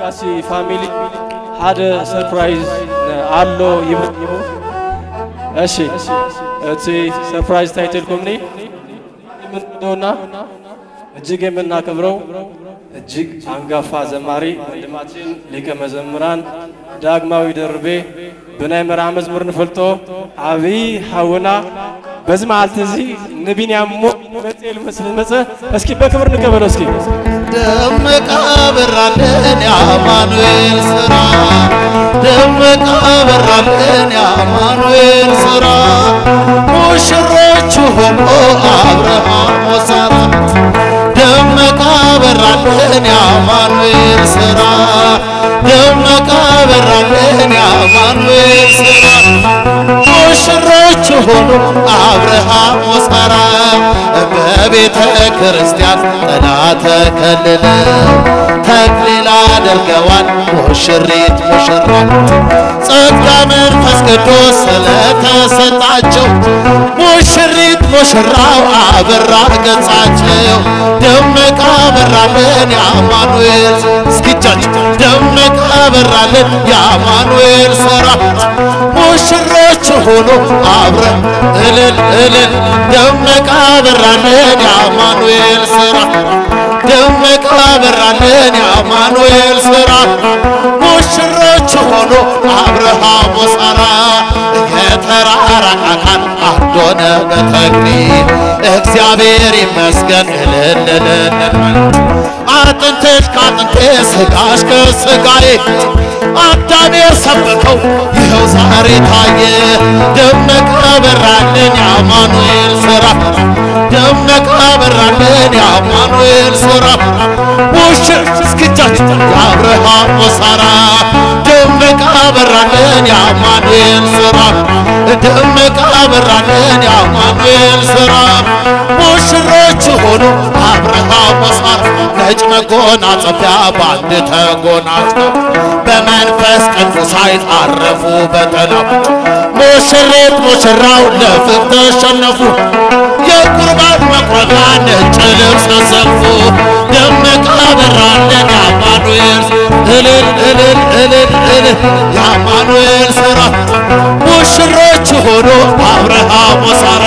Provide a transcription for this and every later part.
ጋሲ ፋሚሊ ሓደ ሰርፕራይዝ ኣሎ ይብል እሺ እቲ ሰርፕራይዝ ታይትልኩምኒ የምንወደውና እጅግ የምናከብረው እጅግ አንጋፋ ዘማሪ ወንድማችን ሊቀ መዘምራን ዳግማዊ ደርቤ ብናይ መርዓ መዝሙር ንፈልጦ ዓብዪ ሓውና በዚ መዓልቲ እዚ ንቢንያም ሞ መፅኤ ልመስል መፀ እስኪ በክብር ንቀበሎ እስኪ በራልን የአማኑኤል ስራ ደመቀ በራልን የአማኑኤል ስራ ሙሽሮቹ ሆኖ አብርሃም ወሳራ ደመቀ በራልን የአማኑኤል ስራ ደመቀ የአማኑኤል ስራ ሙሽሮቹ ሆኖ አብርሃም ወሳራ በቤተ ክርስቲያን ጥላ ተከልለው ተክሊል አድርገዋል ሙሽሪት ሙሽራ ጸጋ መንፈስ ቅዱስ ስለተሰጣቸው ሙሽሪት ሙሽራው አበራ ገጻቸው። ደመቀ በራልን የአማኑኤል እስኪቻቸው ደመቀ በራልን የአማኑኤል ስራ ሙሽሮች ሆኖ አብረን እልል እልል ደመቀ በራልን የአማኑኤል ስራ ደመቀ በራልን የአማኑኤል ስራ ሙሽሮች ሆኖ አብርሃም ወሳራ የተራራ አዶነ በተክሊል እግዚአብሔር ይመስገን እልል እልል ከአጥንቴ ስጋሽ ከስጋዬ አዳም የሰበከው ይኸው ዛሬ ታየ። ደመቀ በራልን የአማኑኤል ስራ ደመቀ በራልን የአማኑኤል ስራ ሙሽር እስኪቻች የአብርሃም ወሳራ ደመቀ በራልን የአማኑኤል ስራ ደመቀ በራልን የአማኑኤል ስራ ሙሽሮች ሆኑ አብርሃም ወሳራ ነጭ መጎናጸፊያ በአንድ ተጎናጽፈው በመንፈስ ቅዱስ ኃይል አረፉ በጠላው ሙሽሪት ሙሽራው ለፍቅር ተሸነፉ። የቁርባን መቁረቢያ ነጭ ልብስ ተሰፉ ደመቀ በራልን የአማኑኤል እልል እልል እልል እልል የአማኑኤል ስራ ሙሽሮች ሆኖ አብርሃም ወሳራ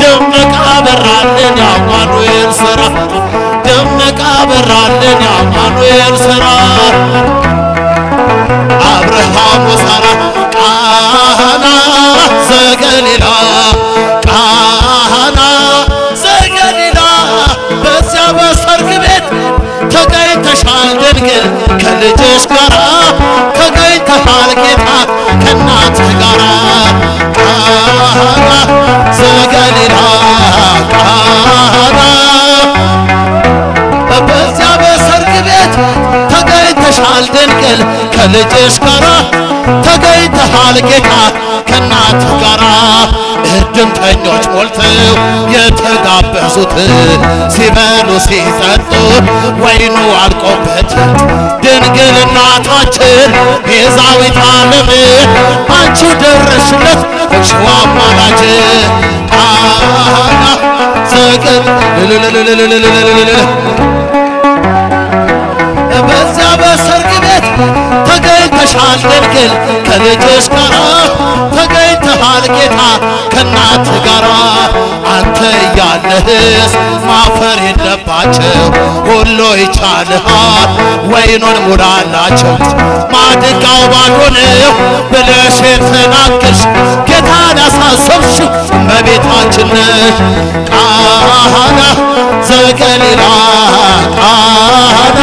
ደመቀ በራልን የአማኑኤል ስራ ደመቀ በራልን የአማኑኤል ስራ አብርሃም ወሳራ ቃና ዘገሊላ ቃና ዘገሊላ። በዚያ በሰርግ ቤት ተገኝተሻል ድንግል ከልጅሽ ጋራ ተገኝተሃል ጌታ ከእናትህ ጋራ ቃና ዘገሊላ ቃና ተገኝተሻል ድንግል ከልጅሽ ጋራ ተገኝተሃል ጌታ ከእናትህ ጋራ። እድምተኞች ሞልተው የተጋበዙት ሲበሉ ሲጠጡ ወይኑ አልቆበት ድንግል እናታችን ቤዛዊት ዓለም አንቺ ደረሽለት እግሽዋ አማላጅ። ቃና በዚያ በሰርግ ቤት ተገኝተሻል ድንግል። ከልጅሽ ጋራ ተገኝተሃል ጌታ ከእናት ጋራ። አንተ እያለህስ ማፈር የለባቸው ሁሉ ይቻልሃል ወይኑን ሙላላቸው። ማድጋው ባዶ ነው ብለሽ የተናገርሽ ጌታን ያሳሰብሽው እመቤታችን ነሽ ቃና ዘገሊላ ቃና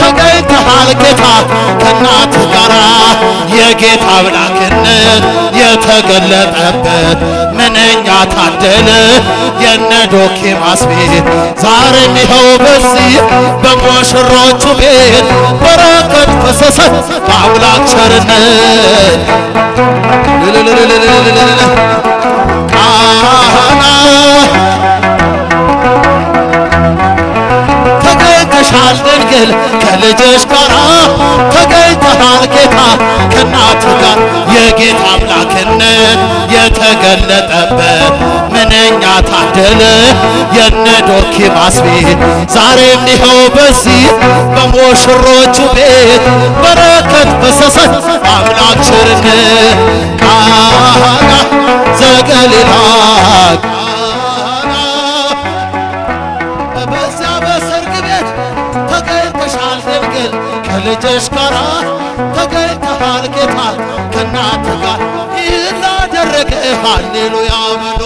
ተገኝተሃል ጌታ ከእናት ጋራ የጌታ አምላክነት የተገለጠበት ምንኛ ታደለ የነ ዶኪማስ ቤት ዛሬም ይኸው በዚህ በሙሽሮቹ ቤት በረከት ፈሰሰ በአምላክ ቸርነት ድንግል ከልጅሽ ጋራ ተገኝተሃል ጌታ። ከእናት ጋር የጌታ አምላክነት የተገለጠበት ምንኛ ታደለ የነ ዶኪማስ ቤት ዛሬም ይኸው በዚህ በሙሽሮቹ ቤት በረከት ፈሰሰ አምላክ ቸርነት ሃሌሉያ ብሎ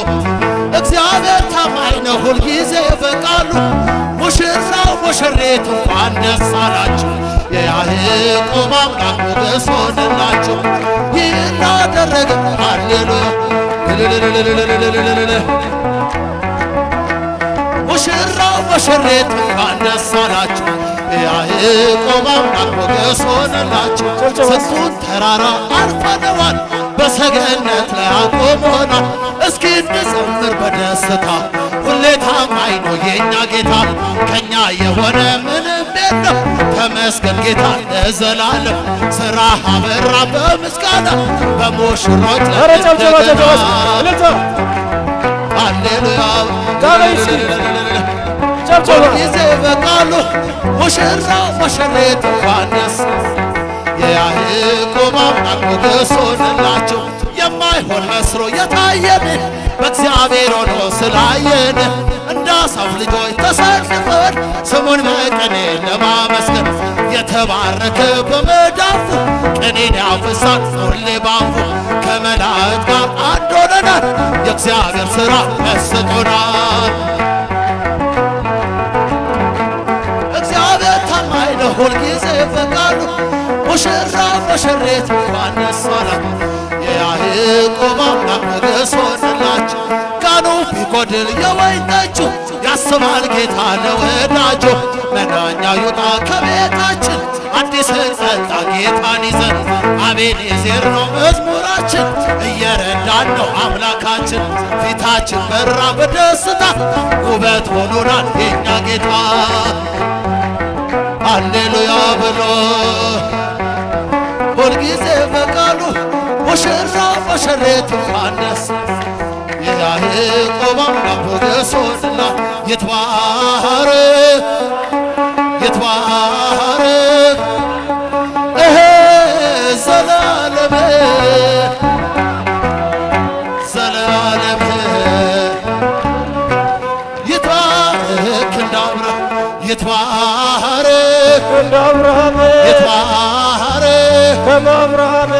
እግዚአብሔር ታማኝ ነው ሁልጊዜ በቃሉ። ሙሽራው ሙሽሪት እንኳን ደስ አላችሁ። የያዕቆብ አምላክ ሞገስ ሆነላችሁ። ይህን አደረገ ሃሌሉያ። ሙሽራው ሙሽሪት እንኳን ደስ አላችሁ የያዕቆብ አምላክ ሞገስ ሆነላችሁ ስንቱን ተራራ አልፈነዋል በሰገነት ላይ አቆሞናል እስኪ እንዘምር በደስታ ሁሌ ታማኝ ነው የእኛ ጌታ። ከእኛ የሆነ ምንም የለም። ተመስገን ጌታ ለዘላለም። ስራ አበራ በምስጋና በሙሽሮች ጊዜ በቃሉ ሙሽራው ሙሽሪት እንኳን ደስ የያዕቆብ አምላክ የታየን በእግዚአብሔር ሆኖ ስላየን። እንደ አሳፍ ልጆች ተሰልፈን ስሙን በቅኔ ለማመስገን የተባረከ በመዳፉ ቅኔን ያፈሳል። ሁሌ ባፉ ከመላእክት ጋር አንድ ሆነናል። የእግዚአብሔር ሥራ መስጦናል እግዚአብሔር ታማኝ ነው። ሁልጊዜ በቃሉ ሙሽራ ሙሽሪት እንኳን የያዕቆብ አምላክ ሞገስ ሆነላቸው ጋኑ ቢጎድል የወይን ጠጁ ያስባል ጌታ ለወዳጁ መናኛ ይውጣ ከቤታችን አዲስን ጸጣ ጌታን ይዘን አቤኔዜር ነው መዝሙራችን እየረዳን ነው አምላካችን ፊታችን በራ በደስታ ውበት ሆኖናል የኛ ጌታ ሃሌሉያ ብሎ ሁልጊዜ በቃሉ مشرف مشرت فانس إذا قوام عبد سنة يتوهر يتوهر إيه زلال يتوهر يتوهر يتوهر يتوهر يتوهر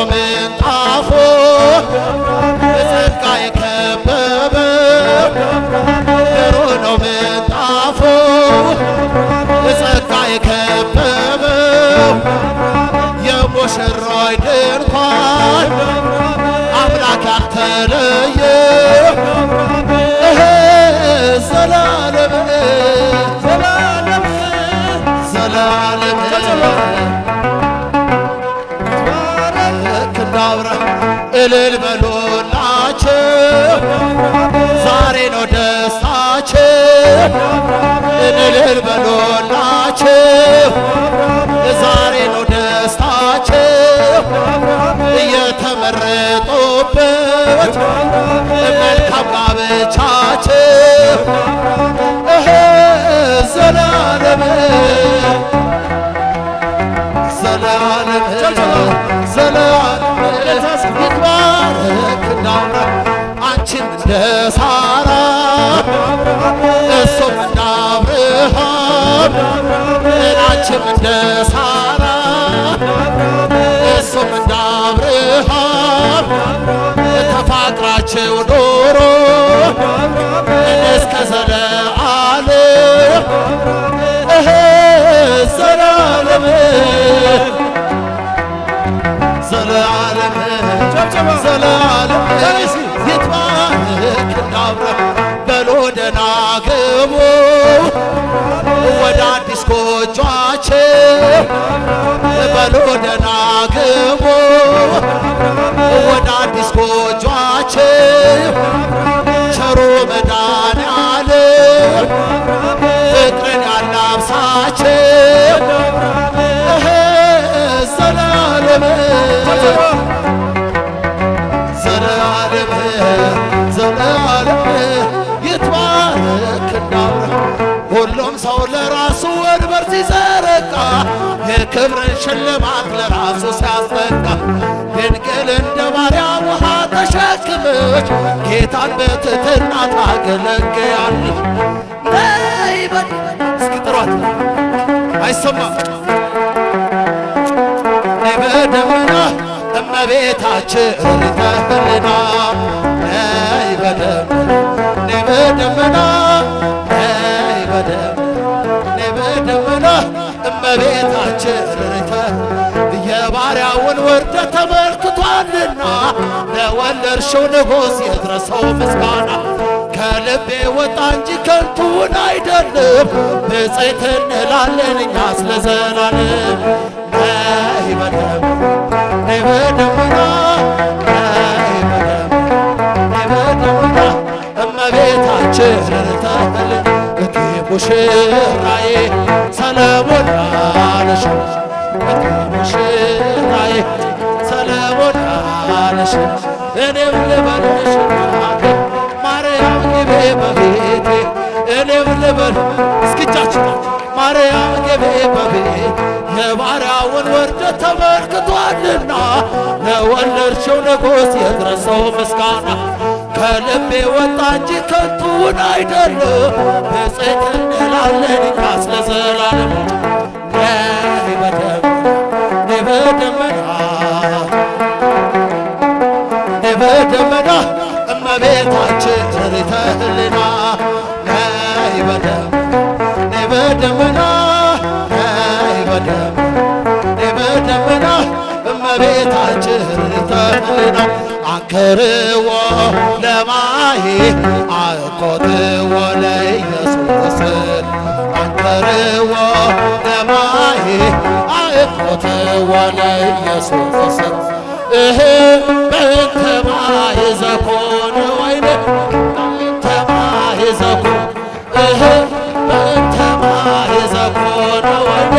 Amen. እልል በሉላቸው ዛሬ ነው ደስታቸው እየተመረጡበት። መልካም እህ ዘላለም ዘላለም ዘላለም። ይትባረክ እንደ ሳራ አንቺም እንደ ሳራ እሱም እንደ አብርሃም ተፋቅራችሁ ኖሮ እስከ ዘለዓለም ዘላለም ዘላለም ዘላለም ግቡ ወደ አዲስ ጎጇችን በሉ የክብርን ሽልማት ለራሱ ሲያስበቃ ድንግል እንደ ማርያም ውሃ ተሸክመች ጌታን በትሕትና ታገለግያለች። ነይ በል እስኪ ጥሯት አይሰማም? ነይ በደመና እመቤታችን ተህልና። ነይ በደመና ነይ በደመና ነይ በደመና እመቤታችን ርተ የባሪያውን ውርደት ተመልክቷልና ለወለድሽው ንጉሥ የድረሰው ምስጋና ከልቤ ወጣ እንጂ ከንቱን አይደለም። ብፅዕት እንላለን እኛ ስለ ነይ በደመና ነይ በደመና ነይ በደመና ነይ በደመና እመቤታችን ሙሽራዬ ሰለሞን አለሽ ሙሽራዬ ሰለሞን አለሽ እኔም ልበልሽ ማርያም ግቤ በቤቴ እኔም ልበል እስኪጃችሁ ማርያም ግቤ በቤት የባሪያውን ውርደት ተመልክቷልና ለወለድሽው ንጉሥ የድረሰው ምስጋና ከልቤ ወጣ እንጂ ከንቱን አይደለም ብፅዕት እንላለን እኛ ስለ ዘላለም ነይ በደመና ነይ በደመና ነይ በደመና እመቤታችን ርሪተ ህሊና ነይ በደመና ነይ በደመና ነይ በደመና ነይ በደመና እመቤታችን ርሪተ ህሊና አንክርዎ ለማሂ አቆትዎ ለኢየሱስ አንክርዎ ለማሂ አቆትዎ ለኢየሱስ እህ በእንተ ማይ ዘኮነ ወይነ በእንተ ማይ ዘኮነ እህ በእንተ ማይ ዘኮነ ወይነ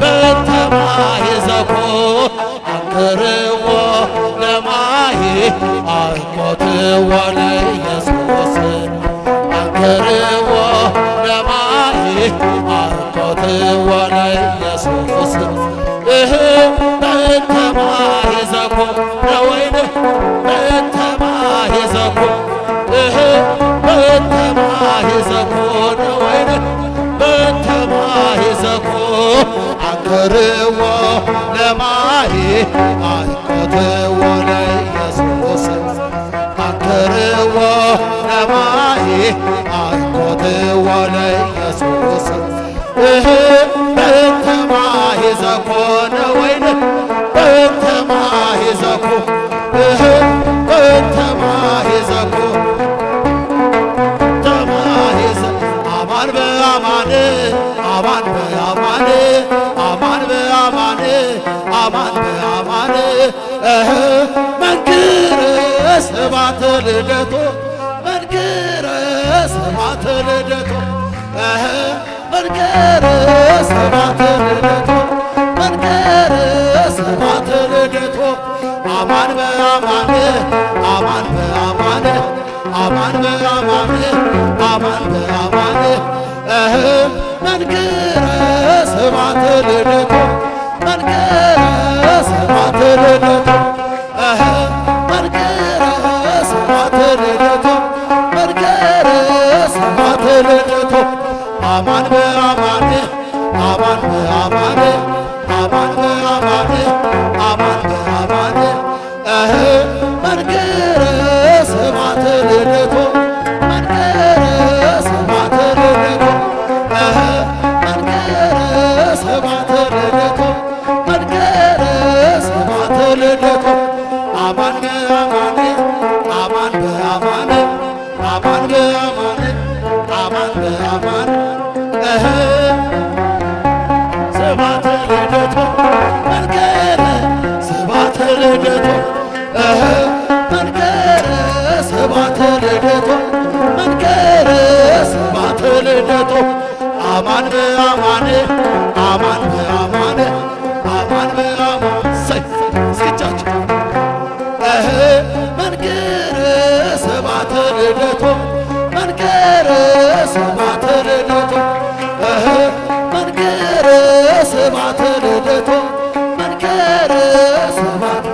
በእንተ ማይ ዘኮነ አቆትዎ ለኢየሱስ አንክርዎ ለማይ አቆትዎ ለኢየሱስ እህ በእንተ ማይ ዘኮነ ወይነ በእንተ ማይ ዘኮነ እህ በእንተ ማይ ዘኮነ ወይነ በእንተ ማይ መንክረ ስብሐተ ልደቶ መንክረ ስብሐተ ልደቶ አማን በአማን አማን በአማን አማን በአማን አማን በአማን እህ መንክረ ስብሐተ ልደቶ መንክረ ስብሐተ ልደቶ በአማን አማን በአማን አማን በአማን። ሰይ መንገረ ስብሐተ ልደቱ መንገረ ስብሐተ እህ መንገረ ስብሐተ ልደቱ መንገረ ስብሐተ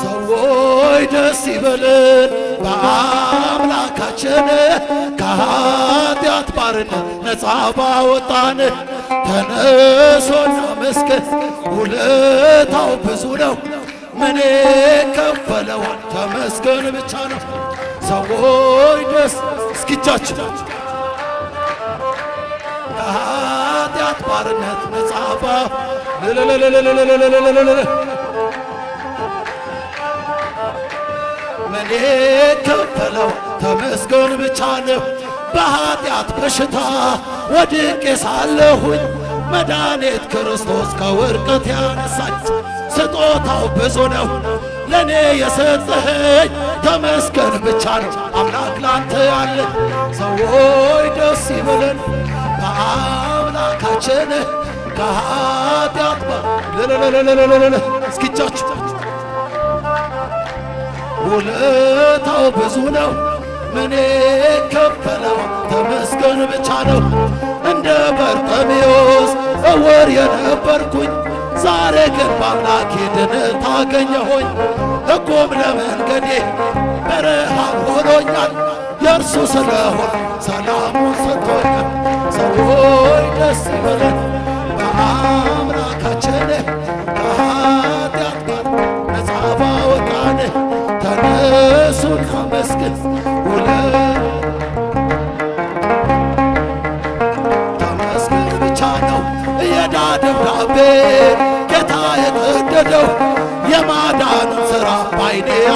ሰዎች ደስ ይበለን በአምላካችን ከኃጢአት ባርነት ነፃ ባወጣን ተነሶና መስገን ውለታው ብዙ ነው። ምን ከፈለዋል ተመስገን ብቻ ነው። ሰዎች ደስ እስኪቻችሁ። ከኃጢአት ባርነት ባ ምን ከፈለው ተመስገን ብቻ ነው። በኃጢአት በሽታ ወድቄ ሳለሁኝ መድኃኒት ክርስቶስ ከውድቀት ያነሳኝ። ስጦታው ብዙ ነው ለእኔ የሰጠኸኝ። ተመስገን ብቻ ነው። አምላክ ላንተ ያለ። ሰዎች ደስ ይበለን በአምላካችን ከኃጢአት ባ እስኪቻችሁ ውለታው ብዙ ነው ምን ከፈለው ተመስገን ብቻ ነው። እንደ በርጤሜዎስ እውር የነበርኩኝ ዛሬ ግን በአምላኬ ድነት አገኘሆኝ። ሕጉም ለመንገዴ ብርሃን ሆኖኛል የእርሱ ስለሆን ሰላሙን ሰጥቶኛል። ሰዎች ደስ ይበለን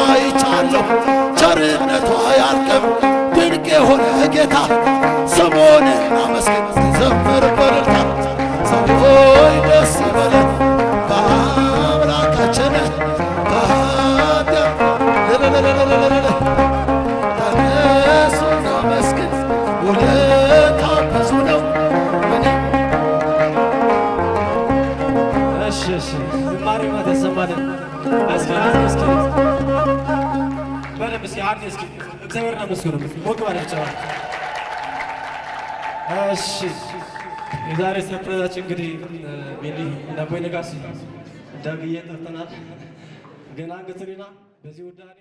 አይቻለሁ። ቸርነቷ ያልቅም ድንቅ የሆነ ጌታ ስሙን እናመስግን ዘምር በእልልታ ሰዎች እግዚአብሔርን አመስግኑ። ሞቅ ጭብጨባ። እሺ የዛሬ ሰርፕራይዛችን እንግዲህ ሚሊ እና ቦይ ነጋሲ ደግዬ ጠርተናል። ገና እንግትሪና በዚህ ውዳኔ